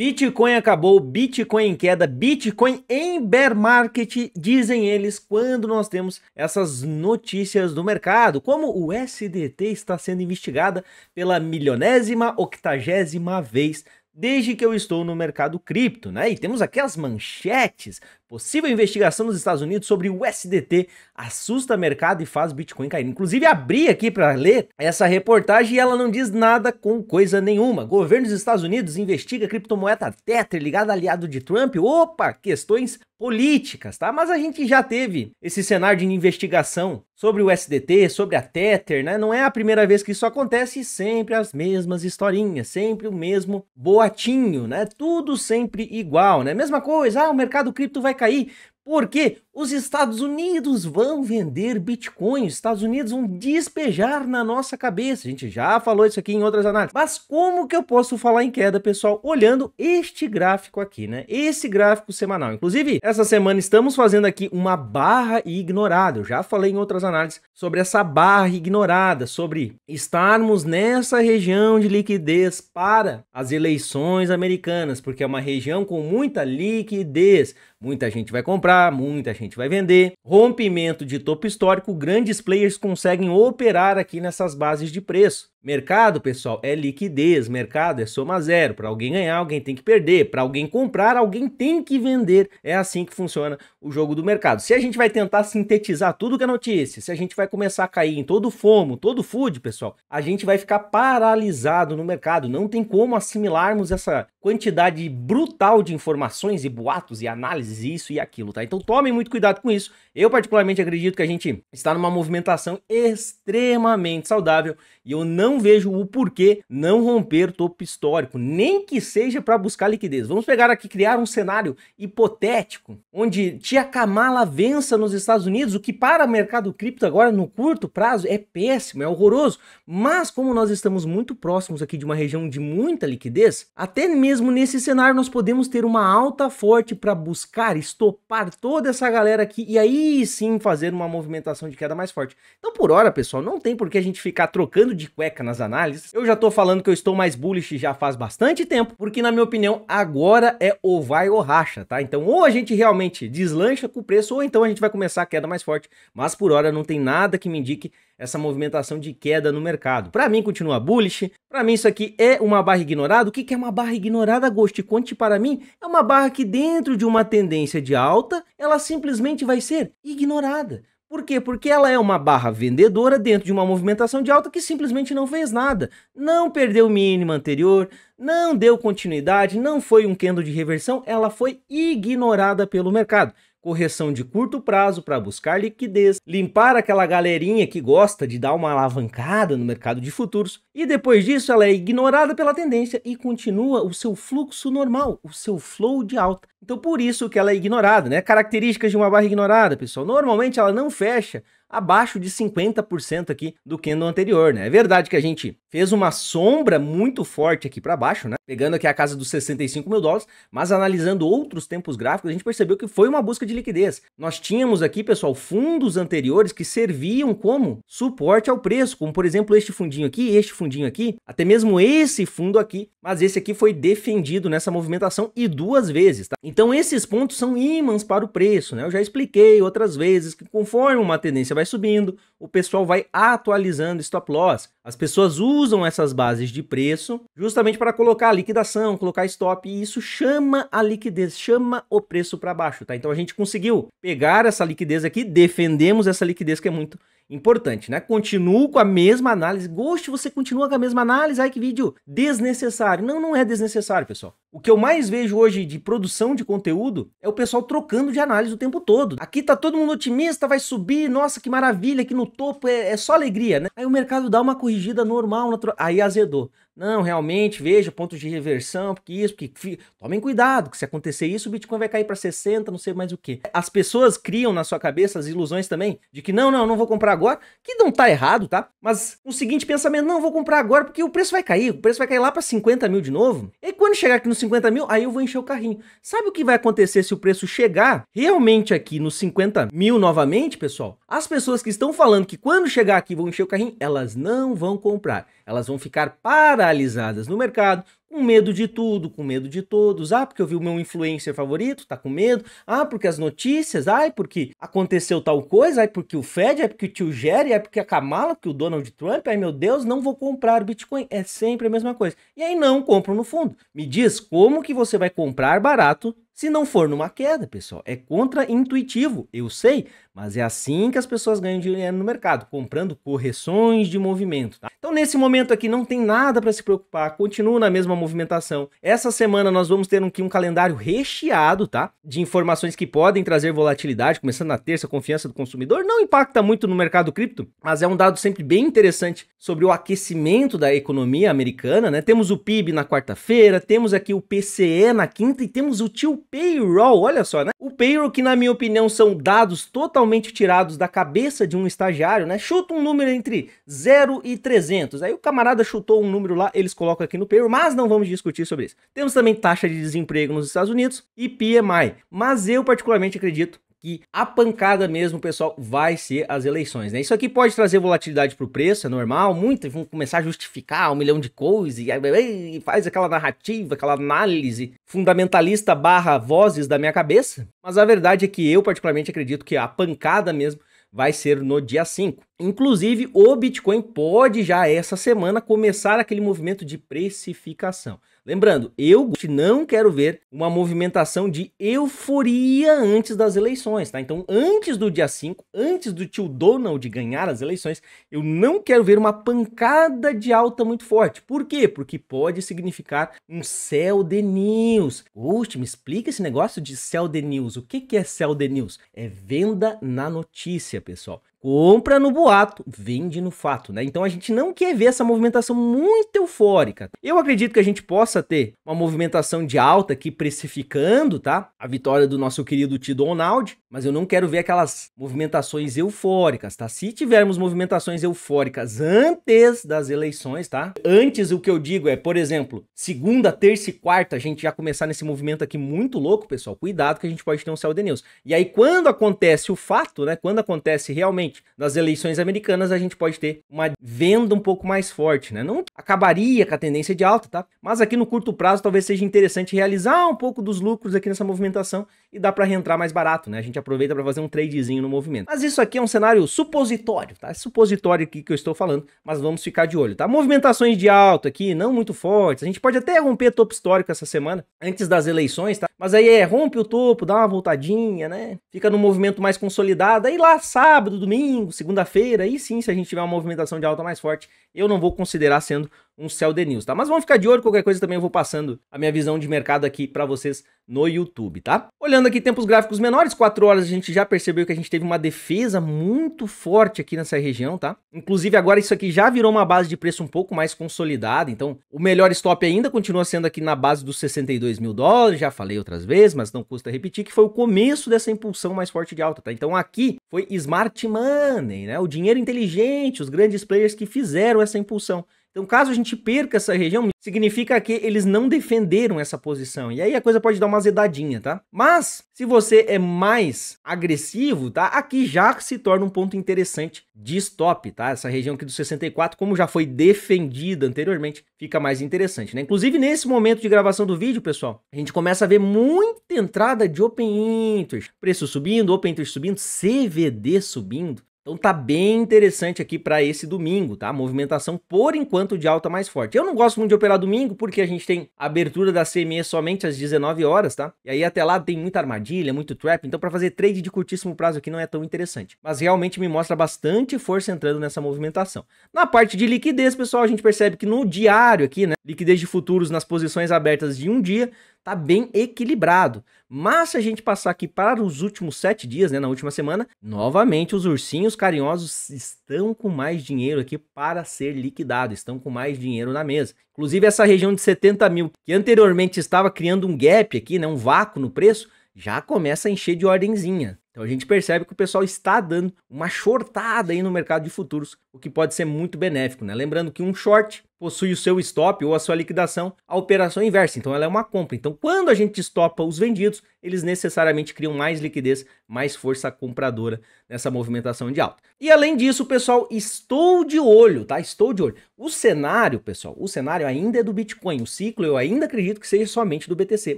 Bitcoin acabou, Bitcoin em queda, Bitcoin em bear market, dizem eles, quando nós temos essas notícias do mercado, como o SDT está sendo investigada pela milionésima, octagésima vez desde que eu estou no mercado cripto, né? E temos aqui as manchetes. Possível investigação nos Estados Unidos sobre o SDT assusta mercado e faz Bitcoin cair. Inclusive, abri aqui para ler essa reportagem e ela não diz nada com coisa nenhuma. Governo dos Estados Unidos investiga criptomoeda Tether ligada aliado de Trump. Opa, questões políticas, tá? Mas a gente já teve esse cenário de investigação sobre o SDT, sobre a Tether, né? Não é a primeira vez que isso acontece, sempre as mesmas historinhas, sempre o mesmo boatinho, né? Tudo sempre igual, né? Mesma coisa, ah, o mercado cripto vai cair. Porque os Estados Unidos vão vender Bitcoin, os Estados Unidos vão despejar na nossa cabeça. A gente já falou isso aqui em outras análises. Mas como que eu posso falar em queda, pessoal? Olhando este gráfico aqui, né? Esse gráfico semanal. Inclusive, essa semana estamos fazendo aqui uma barra ignorada. Eu já falei em outras análises sobre essa barra ignorada, sobre estarmos nessa região de liquidez para as eleições americanas, porque é uma região com muita liquidez. Muita gente vai comprar, muita gente vai vender. Rompimento de topo histórico, grandes players conseguem operar aqui nessas bases de preço. Mercado, pessoal, é liquidez, mercado é soma zero. Para alguém ganhar, alguém tem que perder. Para alguém comprar, alguém tem que vender. É assim que funciona o jogo do mercado. Se a gente vai tentar sintetizar tudo que é notícia, se a gente vai começar a cair em todo FOMO, todo food, pessoal, a gente vai ficar paralisado no mercado. Não tem como assimilarmos essa quantidade brutal de informações e boatos e análises, isso e aquilo, tá? Então tomem muito cuidado com isso. Eu particularmente acredito que a gente está numa movimentação extremamente saudável e eu não vejo o porquê não romper topo histórico, nem que seja para buscar liquidez. Vamos pegar aqui criar um cenário hipotético onde Tia Kamala vença nos Estados Unidos, o que para o mercado cripto agora no curto prazo é péssimo, é horroroso. Mas como nós estamos muito próximos aqui de uma região de muita liquidez, até mesmo nesse cenário nós podemos ter uma alta forte para buscar estopar toda essa galera aqui e aí sim fazer uma movimentação de queda mais forte. Então por hora, pessoal, não tem por que a gente ficar trocando de cueca nas análises. Eu já tô falando que eu estou mais bullish já faz bastante tempo, porque na minha opinião agora é ou vai ou racha, tá? Então ou a gente realmente deslancha com o preço ou então a gente vai começar a queda mais forte, mas por hora não tem nada que me indique essa movimentação de queda no mercado. Para mim continua bullish, para mim isso aqui é uma barra ignorada. O que, que é uma barra ignorada, Ghost? Conte para mim. É uma barra que dentro de uma tendência de alta, ela simplesmente vai ser ignorada. Por quê? Porque ela é uma barra vendedora dentro de uma movimentação de alta que simplesmente não fez nada. Não perdeu o mínimo anterior, não deu continuidade, não foi um candle de reversão, ela foi ignorada pelo mercado correção de curto prazo para buscar liquidez, limpar aquela galerinha que gosta de dar uma alavancada no mercado de futuros, e depois disso ela é ignorada pela tendência e continua o seu fluxo normal, o seu flow de alta. Então por isso que ela é ignorada, né? Características de uma barra ignorada, pessoal. Normalmente ela não fecha abaixo de 50% aqui do candle anterior, né? É verdade que a gente fez uma sombra muito forte aqui para baixo, né? Pegando aqui a casa dos 65 mil dólares, mas analisando outros tempos gráficos, a gente percebeu que foi uma busca de liquidez. Nós tínhamos aqui, pessoal, fundos anteriores que serviam como suporte ao preço, como por exemplo este fundinho aqui, este fundinho aqui, até mesmo esse fundo aqui, mas esse aqui foi defendido nessa movimentação e duas vezes, tá? Então esses pontos são ímãs para o preço, né? Eu já expliquei outras vezes que conforme uma tendência vai subindo, o pessoal vai atualizando stop loss. As pessoas usam essas bases de preço justamente para colocar liquidação, colocar stop, e isso chama a liquidez, chama o preço para baixo, tá? Então a gente conseguiu pegar essa liquidez aqui, defendemos essa liquidez que é muito importante, né? Continuo com a mesma análise. Goste, você continua com a mesma análise? Ai, que vídeo desnecessário. Não, não é desnecessário, pessoal. O que eu mais vejo hoje de produção de conteúdo é o pessoal trocando de análise o tempo todo. Aqui tá todo mundo otimista, vai subir, nossa, que maravilha, aqui no topo é, é só alegria, né? Aí o mercado dá uma corrigida normal, natural, aí azedou. Não, realmente, veja pontos de reversão, porque isso, porque tomem cuidado, que se acontecer isso, o Bitcoin vai cair para 60, não sei mais o que. As pessoas criam na sua cabeça as ilusões também de que não, não, não vou comprar agora, que não tá errado, tá? Mas o seguinte pensamento, não, vou comprar agora porque o preço vai cair, o preço vai cair lá para 50 mil de novo. E quando chegar aqui nos 50 mil, aí eu vou encher o carrinho. Sabe o que vai acontecer se o preço chegar realmente aqui nos 50 mil novamente, pessoal? As pessoas que estão falando que quando chegar aqui vão encher o carrinho, elas não vão comprar. Elas vão ficar paralisadas no mercado, com medo de tudo, com medo de todos. Ah, porque eu vi o meu influencer favorito, tá com medo. Ah, porque as notícias, ai, porque aconteceu tal coisa, ai, porque o Fed, ai, porque o tio Jerry, ai, porque a Kamala, porque o Donald Trump, ai, meu Deus, não vou comprar Bitcoin. É sempre a mesma coisa. E aí não compram no fundo. Me diz como que você vai comprar barato se não for numa queda, pessoal, é contra-intuitivo, eu sei, mas é assim que as pessoas ganham dinheiro no mercado, comprando correções de movimento. Tá? Então, nesse momento aqui, não tem nada para se preocupar, continua na mesma movimentação. Essa semana nós vamos ter aqui um calendário recheado, tá? De informações que podem trazer volatilidade, começando na terça, confiança do consumidor. Não impacta muito no mercado cripto, mas é um dado sempre bem interessante sobre o aquecimento da economia americana, né? Temos o PIB na quarta-feira, temos aqui o PCE na quinta e temos o tio payroll, olha só, né? O payroll que na minha opinião são dados totalmente tirados da cabeça de um estagiário, né? Chuta um número entre 0 e 300. Aí o camarada chutou um número lá, eles colocam aqui no payroll, mas não vamos discutir sobre isso. Temos também taxa de desemprego nos Estados Unidos e PMI. Mas eu particularmente acredito que a pancada mesmo, pessoal, vai ser as eleições, né? Isso aqui pode trazer volatilidade para o preço, é normal, muitos vão começar a justificar um milhão de coisas e, e faz aquela narrativa, aquela análise fundamentalista barra vozes da minha cabeça, mas a verdade é que eu particularmente acredito que a pancada mesmo vai ser no dia 5. Inclusive, o Bitcoin pode já essa semana começar aquele movimento de precificação. Lembrando, eu não quero ver uma movimentação de euforia antes das eleições, tá? Então, antes do dia 5, antes do tio Donald ganhar as eleições, eu não quero ver uma pancada de alta muito forte. Por quê? Porque pode significar um sell the news. Oxe, me explica esse negócio de sell the news. O que é sell the news? É venda na notícia, pessoal compra no boato, vende no fato, né? Então a gente não quer ver essa movimentação muito eufórica. Eu acredito que a gente possa ter uma movimentação de alta aqui precificando, tá? A vitória do nosso querido T. Donald, mas eu não quero ver aquelas movimentações eufóricas, tá? Se tivermos movimentações eufóricas antes das eleições, tá? Antes o que eu digo é, por exemplo, segunda, terça e quarta a gente já começar nesse movimento aqui muito louco, pessoal. Cuidado que a gente pode ter um céu de news. E aí quando acontece o fato, né? Quando acontece realmente nas eleições americanas a gente pode ter uma venda um pouco mais forte, né? Não acabaria com a tendência de alta, tá? Mas aqui no curto prazo talvez seja interessante realizar um pouco dos lucros aqui nessa movimentação e dá para reentrar mais barato, né? A gente aproveita para fazer um tradezinho no movimento. Mas isso aqui é um cenário supositório, tá? É supositório aqui que eu estou falando, mas vamos ficar de olho, tá? Movimentações de alta aqui, não muito fortes. A gente pode até romper topo histórico essa semana, antes das eleições, tá? Mas aí é, rompe o topo, dá uma voltadinha, né? Fica no movimento mais consolidado. Aí lá, sábado, domingo, segunda-feira, aí sim, se a gente tiver uma movimentação de alta mais forte, eu não vou considerar sendo um sell the news, tá? Mas vamos ficar de olho, qualquer coisa também eu vou passando a minha visão de mercado aqui para vocês no YouTube, tá? Olhando aqui tempos gráficos menores, 4 horas a gente já percebeu que a gente teve uma defesa muito forte aqui nessa região, tá? Inclusive agora isso aqui já virou uma base de preço um pouco mais consolidada, então o melhor stop ainda continua sendo aqui na base dos 62 mil dólares, já falei outras vezes, mas não custa repetir que foi o começo dessa impulsão mais forte de alta, tá? Então aqui foi smart money, né? O dinheiro inteligente, os grandes players que fizeram essa impulsão. Então, caso a gente perca essa região, significa que eles não defenderam essa posição. E aí a coisa pode dar uma azedadinha, tá? Mas, se você é mais agressivo, tá? Aqui já se torna um ponto interessante de stop, tá? Essa região aqui do 64, como já foi defendida anteriormente, fica mais interessante, né? Inclusive, nesse momento de gravação do vídeo, pessoal, a gente começa a ver muita entrada de Open Interest. Preço subindo, Open Interest subindo, CVD subindo. Então tá bem interessante aqui para esse domingo, tá? Movimentação por enquanto de alta mais forte. Eu não gosto muito de operar domingo porque a gente tem abertura da CME somente às 19 horas, tá? E aí até lá tem muita armadilha, muito trap, então para fazer trade de curtíssimo prazo aqui não é tão interessante. Mas realmente me mostra bastante força entrando nessa movimentação. Na parte de liquidez, pessoal, a gente percebe que no diário aqui, né, liquidez de futuros nas posições abertas de um dia, tá bem equilibrado. Mas se a gente passar aqui para os últimos sete dias, né, na última semana, novamente os ursinhos carinhosos estão com mais dinheiro aqui para ser liquidado, estão com mais dinheiro na mesa. Inclusive essa região de 70 mil, que anteriormente estava criando um gap aqui, né, um vácuo no preço, já começa a encher de ordenzinha. Então a gente percebe que o pessoal está dando uma shortada aí no mercado de futuros, o que pode ser muito benéfico, né? Lembrando que um short possui o seu stop ou a sua liquidação, a operação inversa, então ela é uma compra. Então, quando a gente estopa os vendidos, eles necessariamente criam mais liquidez, mais força compradora nessa movimentação de alta. E além disso, pessoal, estou de olho, tá? Estou de olho. O cenário, pessoal, o cenário ainda é do Bitcoin, o ciclo eu ainda acredito que seja somente do BTC,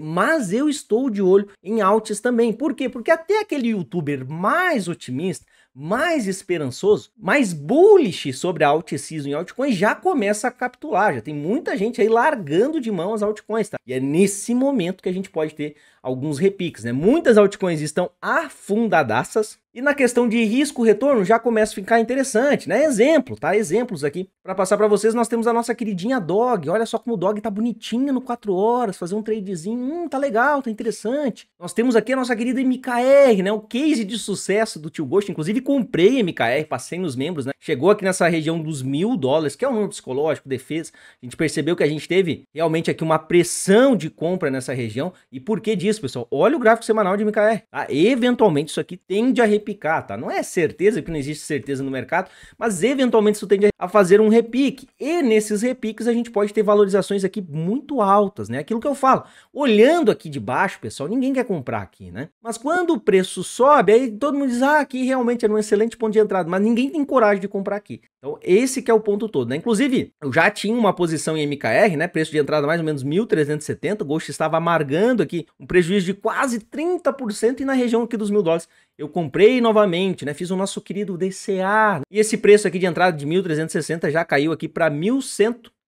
mas eu estou de olho em altos também. Por quê? Porque até aquele youtuber mais otimista mais esperançoso, mais bullish sobre a altseason e altcoins já começa a capitular. Já tem muita gente aí largando de mão as altcoins, tá? E é nesse momento que a gente pode ter alguns repiques, né? Muitas altcoins estão afundadaças, e na questão de risco-retorno já começa a ficar interessante, né? Exemplo, tá? Exemplos aqui para passar para vocês. Nós temos a nossa queridinha Dog. Olha só como o Dog tá bonitinha no 4 horas, fazer um tradezinho, hum, tá legal, tá interessante. Nós temos aqui a nossa querida MKR, né? O case de sucesso do Tio Ghost. Inclusive comprei MKR, passei nos membros, né? Chegou aqui nessa região dos mil dólares, que é um número psicológico, defesa. A gente percebeu que a gente teve realmente aqui uma pressão de compra nessa região. E por que disso, pessoal? Olha o gráfico semanal de MKR. Tá? Eventualmente isso aqui tende a repicar, tá? Não é certeza, que não existe certeza no mercado, mas eventualmente isso tende a fazer um repique. E nesses repiques a gente pode ter valorizações aqui muito altas, né? Aquilo que eu falo. Olhando aqui de baixo, pessoal, ninguém quer comprar aqui, né? Mas quando o preço sobe, aí todo mundo diz, ah, aqui realmente é um excelente ponto de entrada, mas ninguém tem coragem de comprar aqui. Então, esse que é o ponto todo, né? Inclusive, eu já tinha uma posição em MKR, né? Preço de entrada mais ou menos 1.370, o Ghost estava amargando aqui um prejuízo de quase 30% e na região aqui dos mil dólares eu comprei novamente, né? Fiz o nosso querido DCA. E esse preço aqui de entrada de 1.360 já caiu aqui para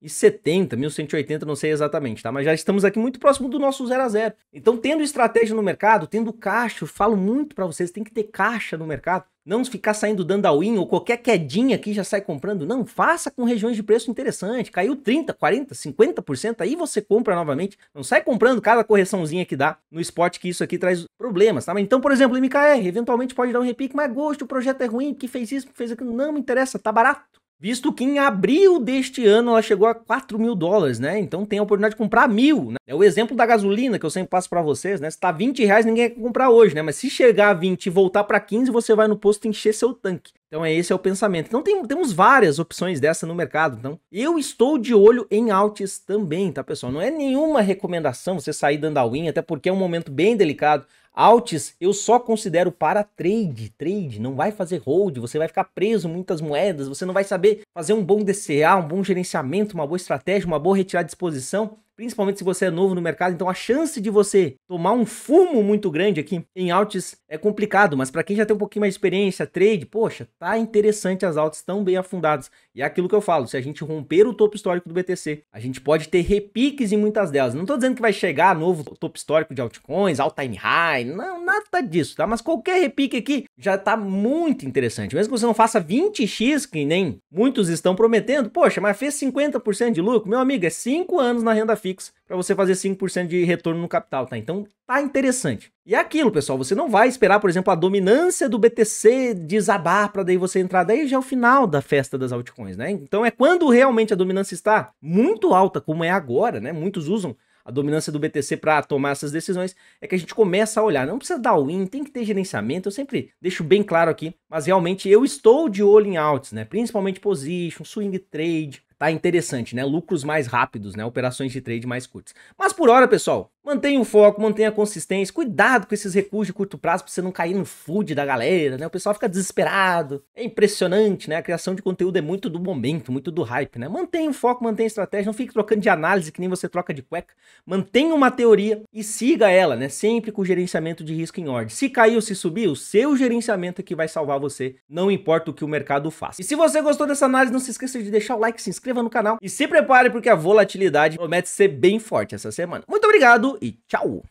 1.170, 1180, não sei exatamente, tá? Mas já estamos aqui muito próximo do nosso 0 a 0. Então, tendo estratégia no mercado, tendo caixa, eu falo muito para vocês, tem que ter caixa no mercado. Não ficar saindo dando all-in ou qualquer quedinha aqui já sai comprando. Não, faça com regiões de preço interessante. Caiu 30, 40, 50%, aí você compra novamente. Não sai comprando cada correçãozinha que dá no spot que isso aqui traz problemas, tá? Então, por exemplo, MKR, eventualmente pode dar um repique, mas gosto, o projeto é ruim, que fez isso, que fez aquilo. Não me interessa, tá barato visto que em abril deste ano ela chegou a 4 mil dólares, né? Então tem a oportunidade de comprar mil, né? É o exemplo da gasolina que eu sempre passo para vocês, né? Se tá 20 reais, ninguém quer comprar hoje, né? Mas se chegar a 20 e voltar para 15, você vai no posto encher seu tanque. Então é esse é o pensamento. Então tem, temos várias opções dessa no mercado. Então eu estou de olho em altes também, tá pessoal? Não é nenhuma recomendação você sair dando a win, até porque é um momento bem delicado. Alts eu só considero para trade, trade, não vai fazer hold, você vai ficar preso muitas moedas, você não vai saber fazer um bom DCA, um bom gerenciamento, uma boa estratégia, uma boa retirada de exposição principalmente se você é novo no mercado, então a chance de você tomar um fumo muito grande aqui em altos é complicado, mas para quem já tem um pouquinho mais de experiência, trade, poxa, tá interessante as altas tão bem afundadas. E é aquilo que eu falo, se a gente romper o topo histórico do BTC, a gente pode ter repiques em muitas delas. Não estou dizendo que vai chegar novo topo histórico de altcoins, all time high, não, nada disso, tá? Mas qualquer repique aqui já tá muito interessante. Mesmo que você não faça 20x, que nem muitos estão prometendo, poxa, mas fez 50% de lucro, meu amigo, é 5 anos na renda fixa para você fazer 5% de retorno no capital, tá? Então tá interessante. E é aquilo, pessoal, você não vai esperar, por exemplo, a dominância do BTC desabar para daí você entrar, daí já é o final da festa das altcoins, né? Então é quando realmente a dominância está muito alta, como é agora, né? Muitos usam a dominância do BTC para tomar essas decisões, é que a gente começa a olhar. Não precisa dar win, tem que ter gerenciamento. Eu sempre deixo bem claro aqui, mas realmente eu estou de olho em alts, né? Principalmente position, swing trade, tá interessante, né? Lucros mais rápidos, né? Operações de trade mais curtas. Mas por hora, pessoal, mantenha o foco, mantenha a consistência, cuidado com esses recursos de curto prazo para você não cair no food da galera, né? O pessoal fica desesperado. É impressionante, né? A criação de conteúdo é muito do momento, muito do hype, né? Mantenha o foco, mantenha a estratégia, não fique trocando de análise que nem você troca de cueca. Mantenha uma teoria e siga ela, né? Sempre com o gerenciamento de risco em ordem. Se caiu, se subiu, o seu gerenciamento é que vai salvar você, não importa o que o mercado faça. E se você gostou dessa análise, não se esqueça de deixar o like, se inscreva no canal e se prepare porque a volatilidade promete ser bem forte essa semana. Muito obrigado e tchau!